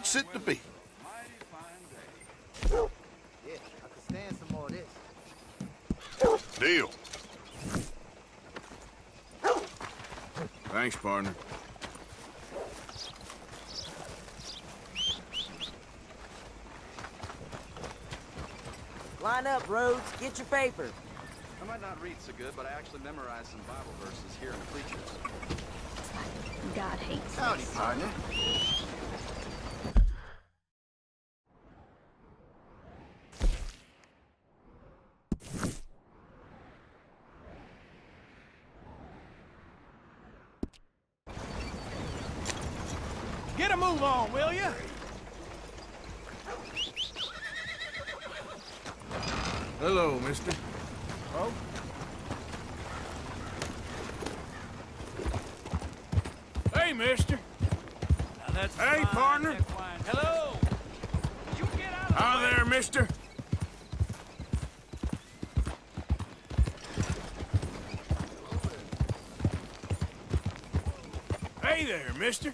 What's it to be? Yeah, I could stand some more of this. Deal. Thanks, partner. Line up, Rhodes. Get your paper. I might not read so good, but I actually memorized some Bible verses here in the bleachers. God hates Howdy, us. partner. Get a move will you? Hello, mister. Oh, Hey, mister. now that's Hey, fine, partner. equine. Hello. You get out of the Hi way. there, mister. Hey there, mister.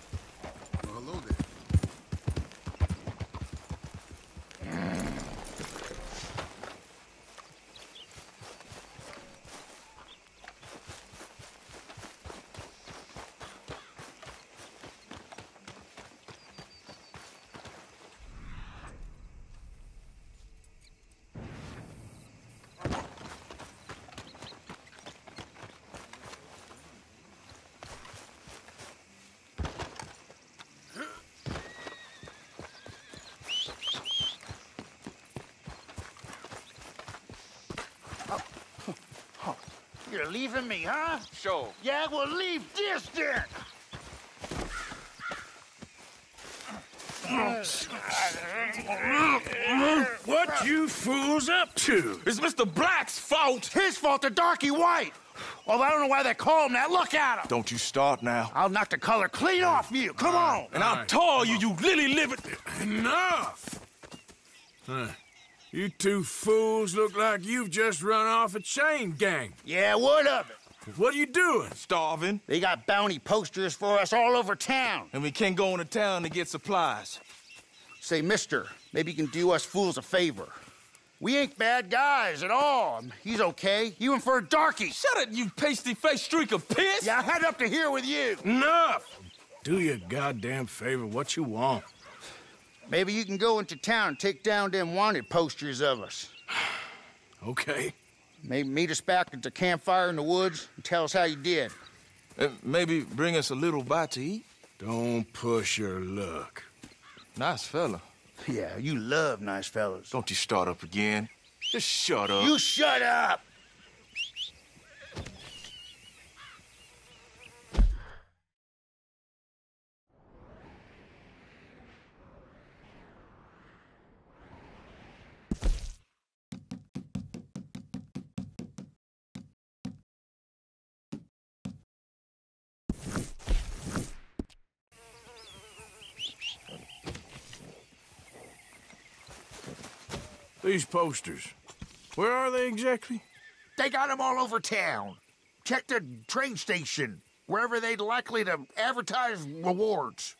You're leaving me, huh? Sure. Yeah, well, leave this then. What you fools up to? It's Mr. Black's fault. His fault, the darky white. Well, I don't know why they call him that. Look at him. Don't you start now. I'll knock the color clean off you. Come on. And I'll tar you, you lily livered. Enough! Huh. You two fools look like you've just run off a chain gang. Yeah, what of it? What are you doing? Starving. They got bounty posters for us all over town. And we can't go into town to get supplies. Say, mister, maybe you can do us fools a favor. We ain't bad guys at all. He's okay. You in for a darky. Shut it, you pasty-faced streak of piss! Yeah, I had up to here with you. Enough! Do your goddamn favor what you want. Maybe you can go into town and take down them wanted posters of us. Okay? Maybe meet us back at the campfire in the woods and tell us how you did. Uh, maybe bring us a little bite to eat. Don't push your luck. Nice fella. Yeah, you love nice fellas. Don't you start up again. Just shut up. You shut up! These posters. Where are they exactly? They got 'em all over town. Check the train station, wherever they'd likely to advertise rewards.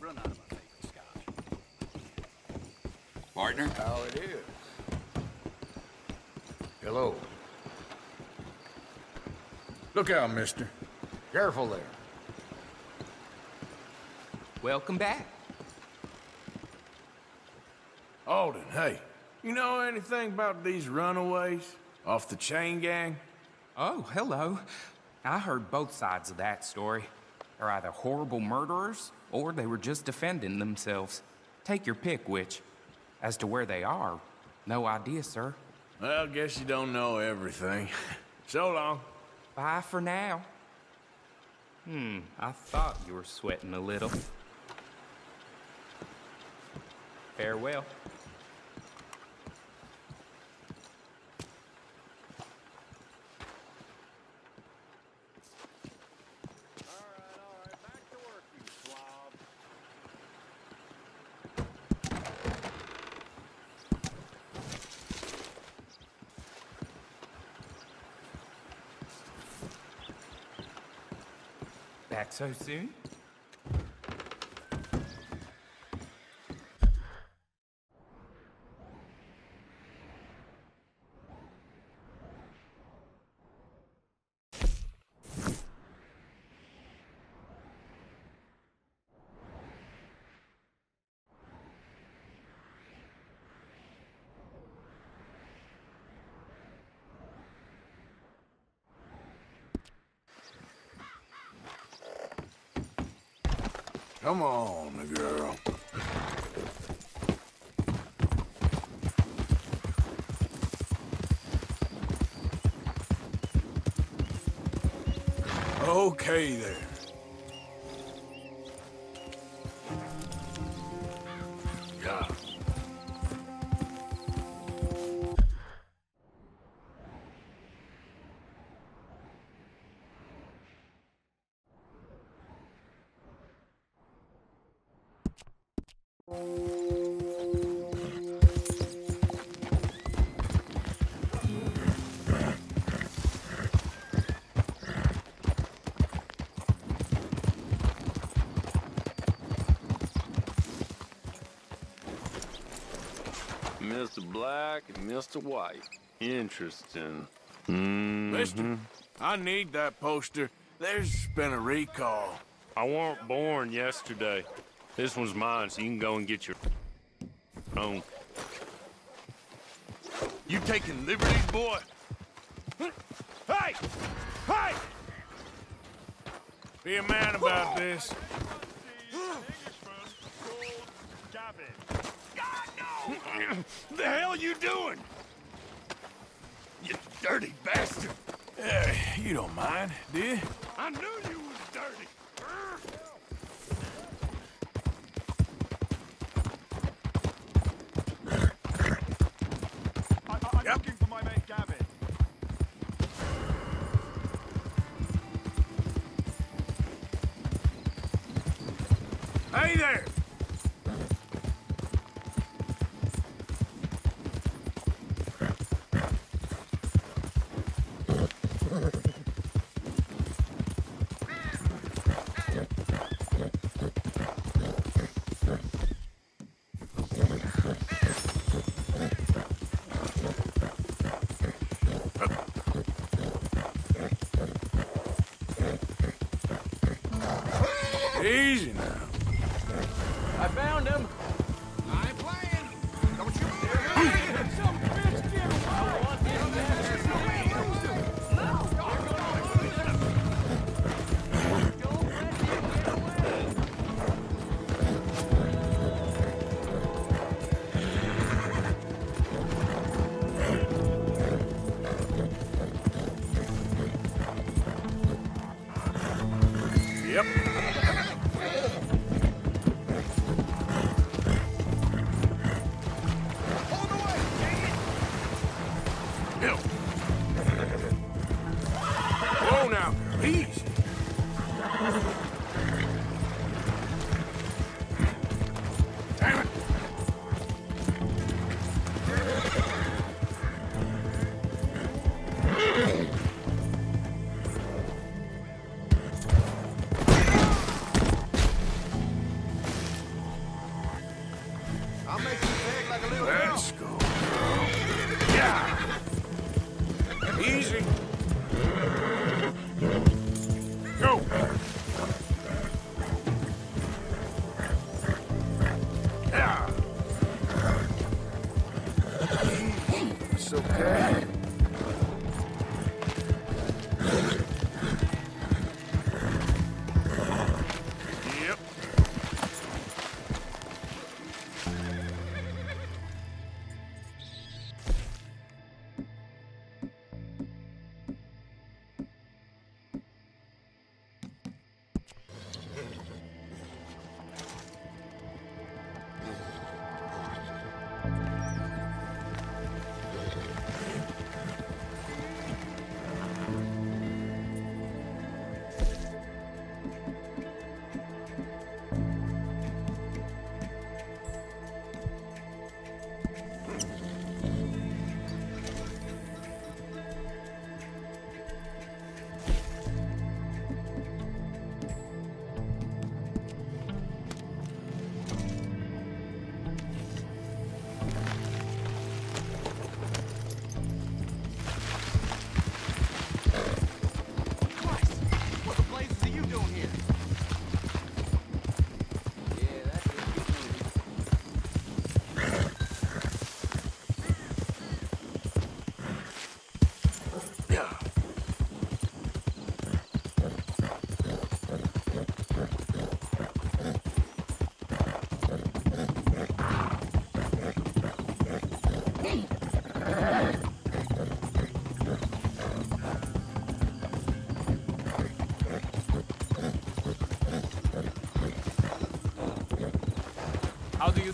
Run out of my favorite scotch. Partner? How it is. Hello. Look out, mister. Careful there. Welcome back. Alden, hey. You know anything about these runaways? Off the chain gang? Oh, hello. I heard both sides of that story. They're either horrible murderers or they were just defending themselves. Take your pick, which. As to where they are, no idea, sir. Well, guess you don't know everything. so long. Bye for now. Hmm, I thought you were sweating a little. Farewell. So soon? Come on, girl. Okay there. Mr. Black and Mr. White. Interesting. Mm-hmm. Mister, I need that poster. There's been a recall. I weren't born yesterday. This one's mine, so you can go and get your own. You taking liberties, boy? Hey! Hey! Be a man about this. The hell you doing? You dirty bastard! Uh, you don't mind, do you? I knew you was dirty.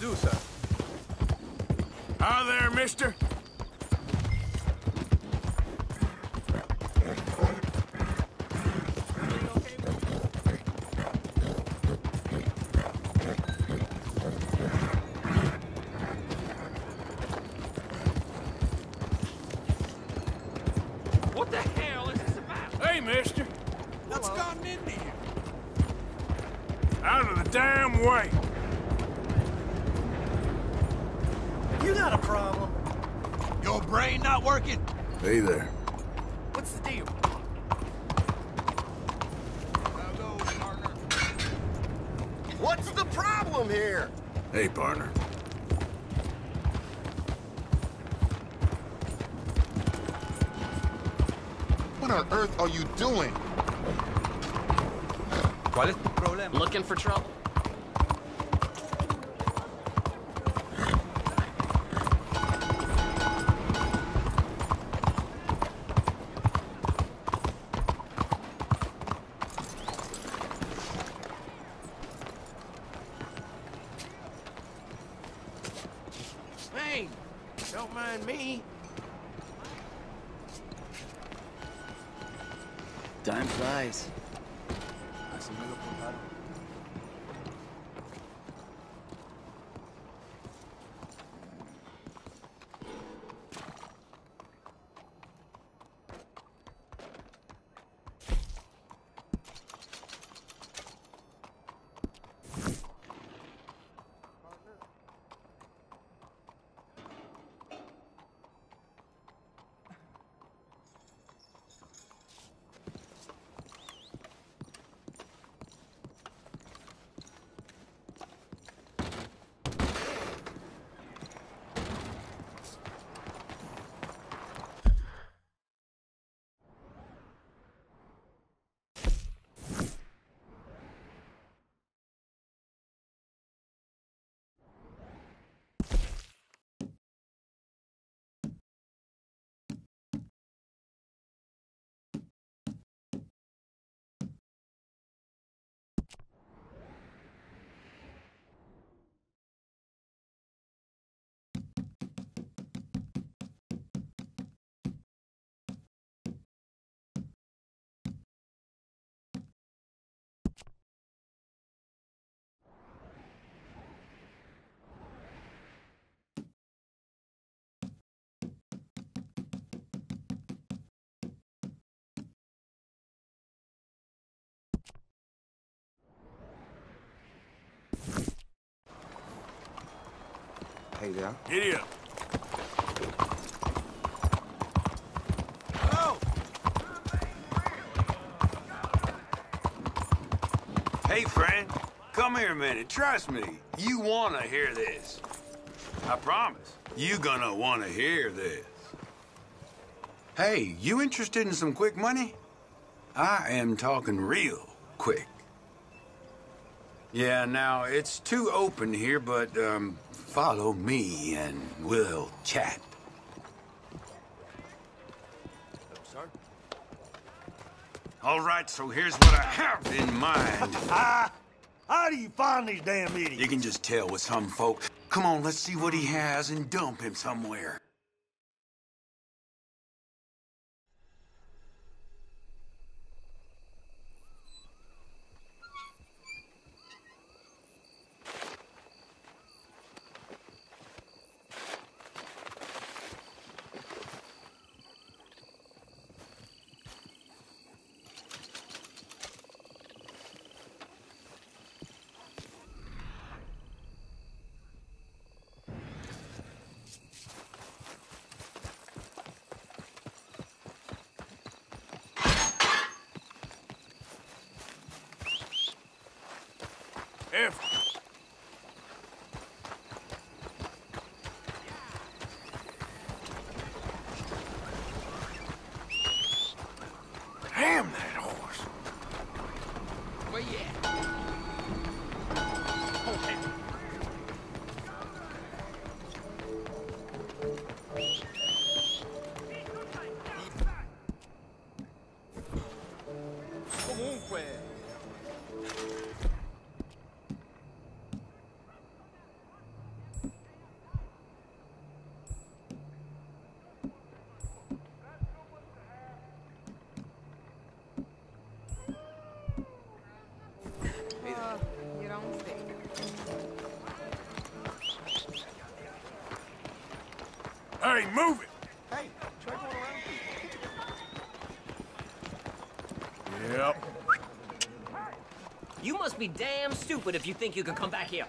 Do, sir? Hi there, mister. What the hell is this about? Hey, mister. What's gotten into you? Out of the damn way. You got a problem. Your brain not working? Hey there. What's the deal? How goes, partner? What's the problem here? Hey, partner. What on earth are you doing? ¿Cuál es tu problema? Looking for trouble? Time flies. Hey there. Giddy up. Oh! Hey, friend. Come here a minute. Trust me. You want to hear this. I promise. You gonna want to hear this. Hey, you interested in some quick money? I am talking real quick. Yeah, now, it's too open here, but, um, follow me and we'll chat. All right, so here's what I have in mind. How do you find these damn idiots? You can just tell with some folk. Come on, let's see what he has and dump him somewhere. Everybody move it! Hey, try going around. Yep. You must be damn stupid if you think you can come back here.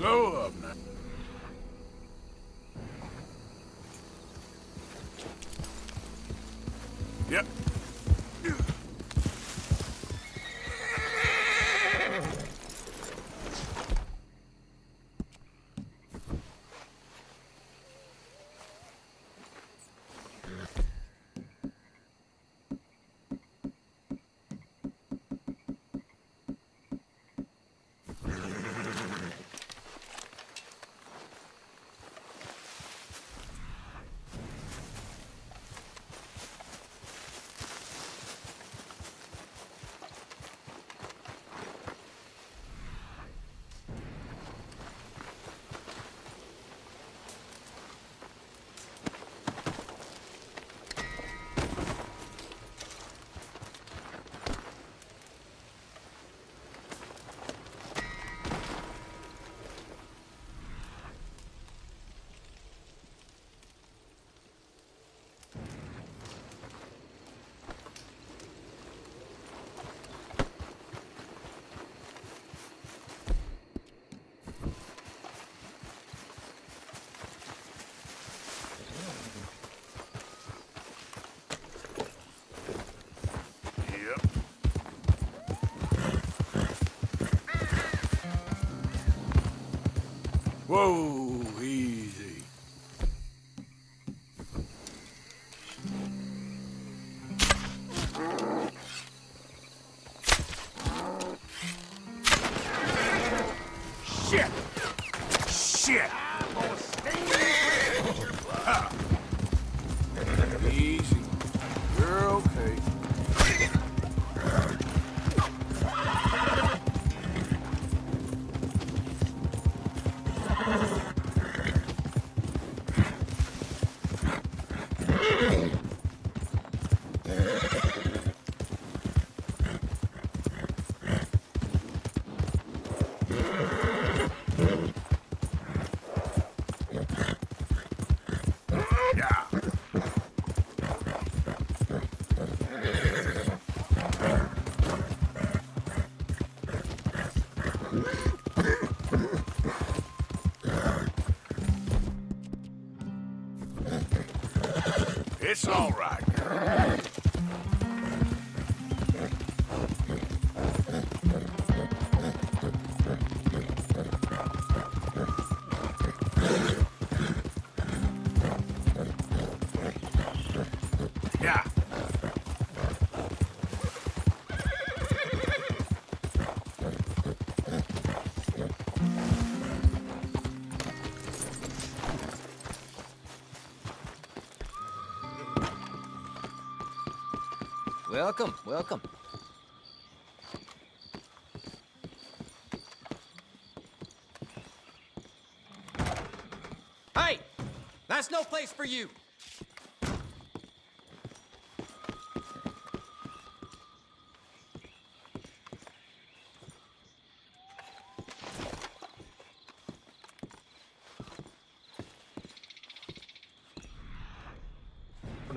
Slow up um, now. Yep. Yep. Whoa, all right. Welcome, welcome. Hey! That's no place for you!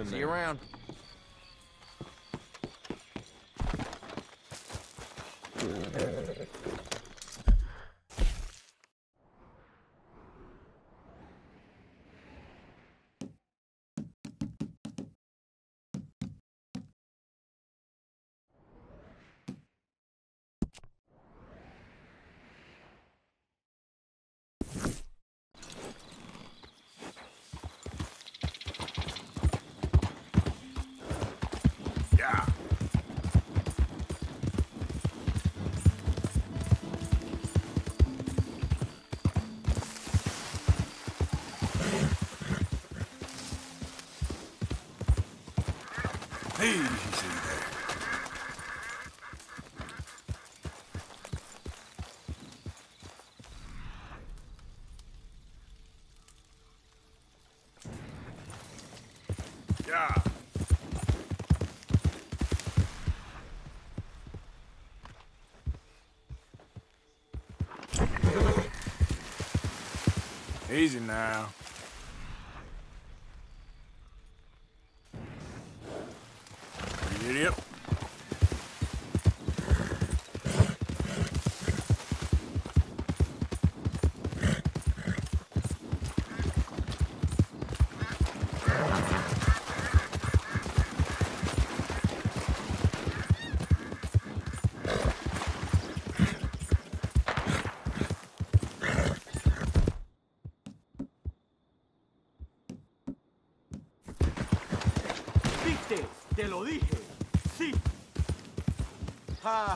See you around. Easy now. You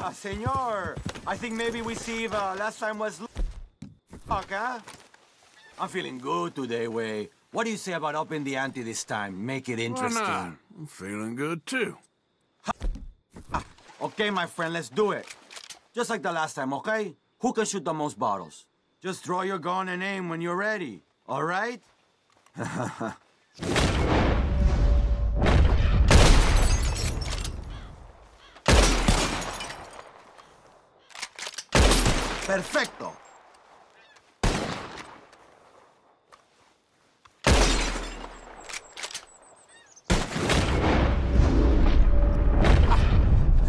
Ah, senor. I think maybe we see if uh, last time was luck, huh? I'm feeling good today, Way. What do you say about upping the ante this time? Make it Why interesting. not? I'm feeling good too. Okay, my friend, let's do it. Just like the last time, okay? Who can shoot the most bottles? Just draw your gun and aim when you're ready, all right? Perfecto.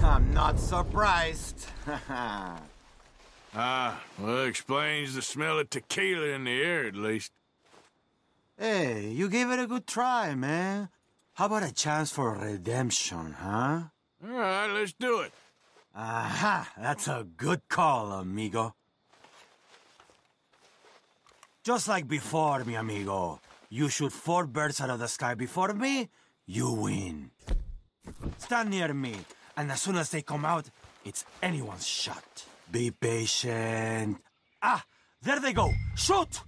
I'm not surprised. Ah, well, explains the smell of tequila in the air, at least. hey, you gave it a good try, man. How about a chance for redemption, huh? All right, let's do it. Aha, that's a good call, amigo. Just like before, mi amigo. You shoot four birds out of the sky before me, you win. Stand near me, and as soon as they come out, it's anyone's shot. Be patient. Ah, there they go. Shoot!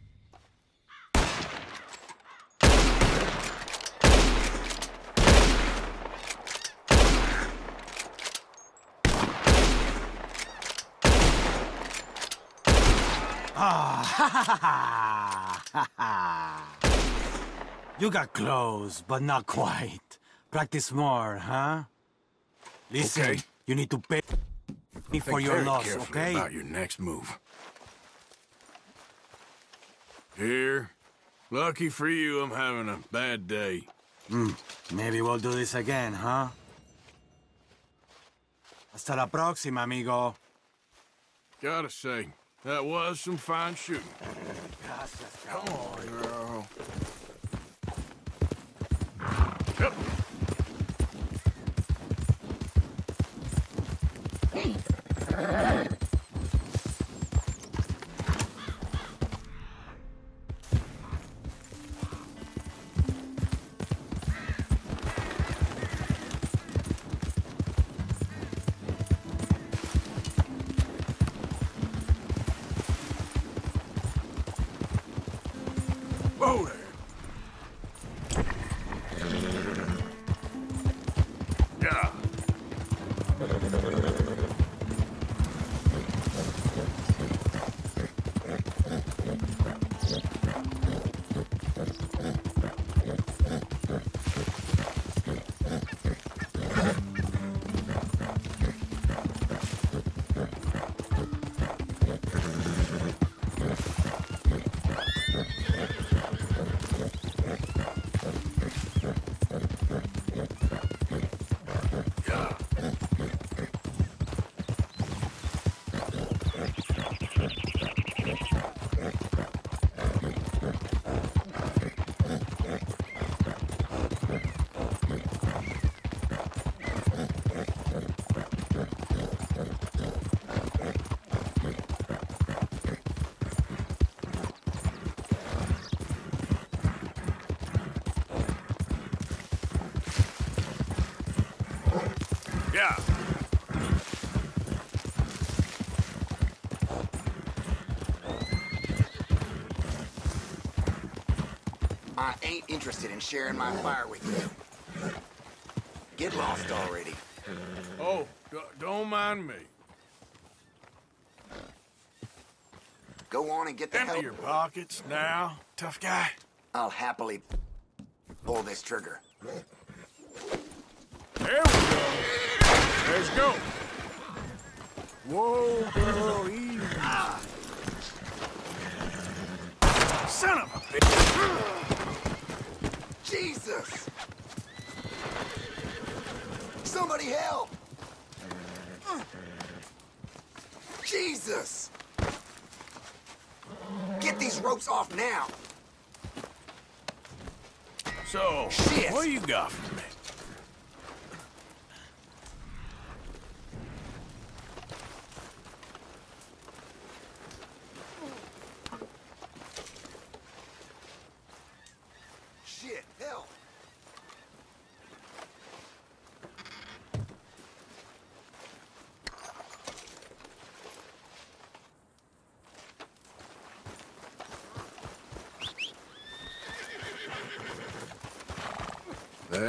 Ah, ha ha ha ha ha. You got close, but not quite. Practice more, huh? Listen, Okay. you need to pay me for your loss, okay? about your next move. Here. Lucky for you, I'm having a bad day. Hmm, maybe we'll do this again, huh? Hasta la próxima, amigo. Gotta say, that was some fine shooting. Come on, girl. Yep. Hey. Yeah. I ain't interested in sharing my fire with you. Get lost already. Oh, don't mind me. Go on and get the hell out. Empty hell... your pockets now, tough guy. I'll happily pull this trigger. There we go. Let's go. Whoa, girl, easy. Son of a bitch. Jesus! Somebody help! Jesus! Get these ropes off now! So, Shit. what you got for me? Shit, help!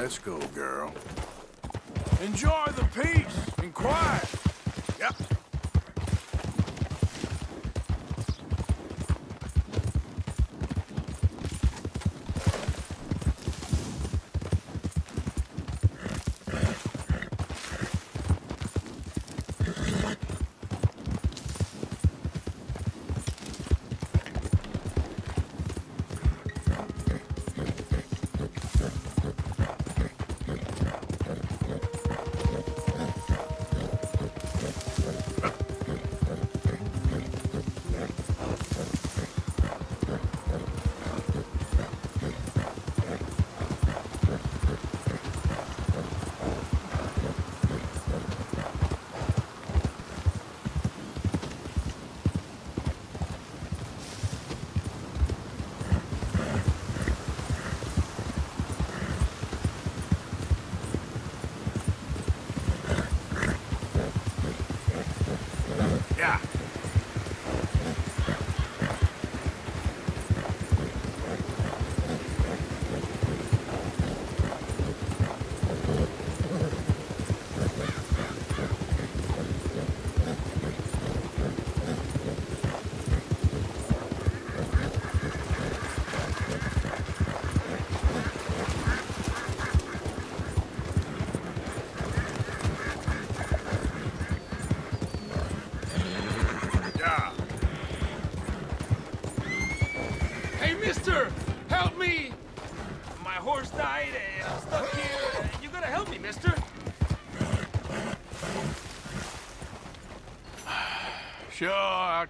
Let's go, girl. Enjoy the peace and quiet. Yep.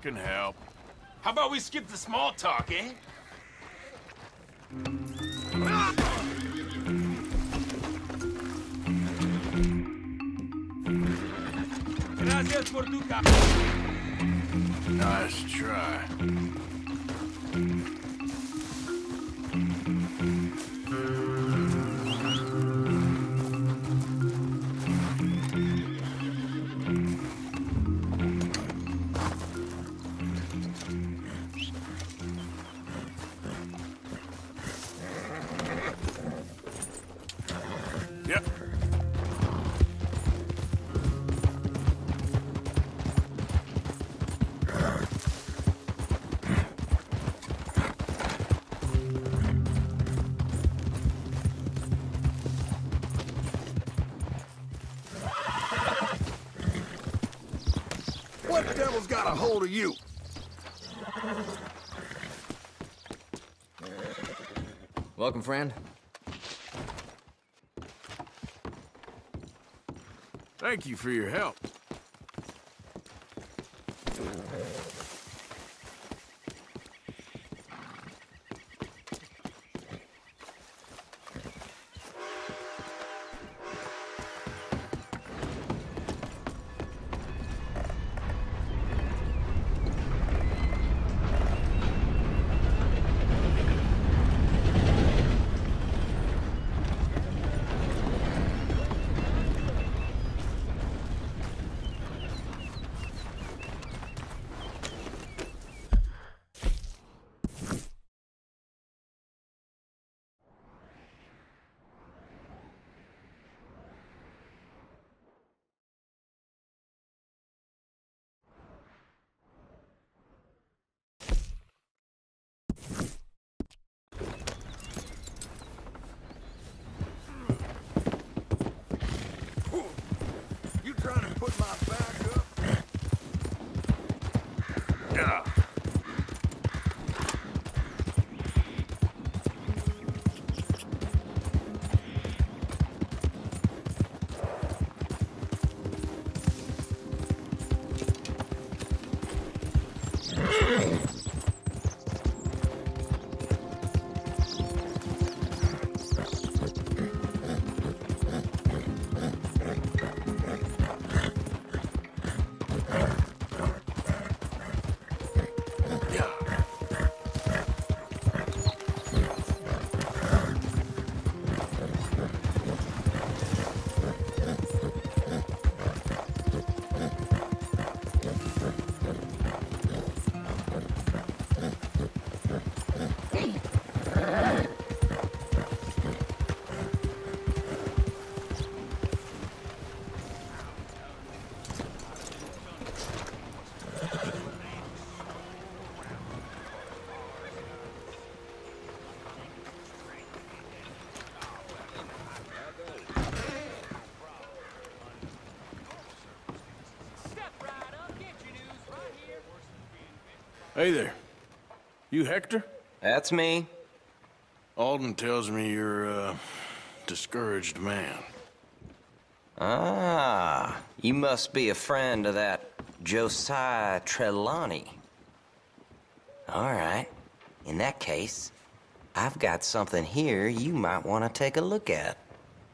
Can help. How about we skip the small talk, eh? Nice try. Got a hold of you? Welcome, friend. Thank you for your help. Put my Hey there. You Hector? That's me. Alden tells me you're a discouraged man. Ah, you must be a friend of that Josiah Trelawny. All right. In that case, I've got something here you might want to take a look at.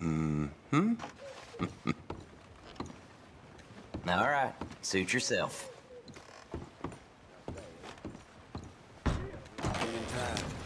Mm-hmm. All right. Suit yourself. Come